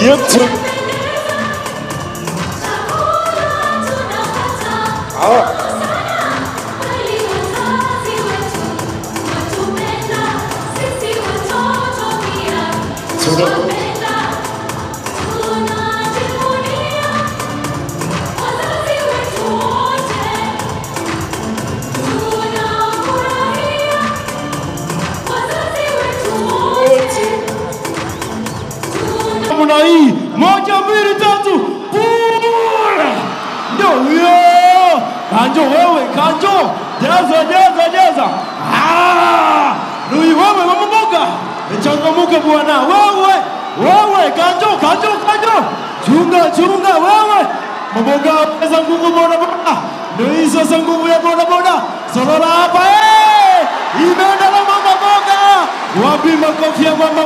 리액션 아. 저런 namna hii, moja mbili tatu, bura! ndio huyo Kanjo. Wewe Kanjo, jaza jaza jaza. Ah! Lui wewe mamboga, mboga, changamuka bwana wewe wewe Kanjo Kanjo Kanjo, chunga chunga wewe maboga pesa nguvu boda boda, hii sasa nguvu ya boda boda. sorora hapa eh, imeenda na mama wapi makofi ya mama?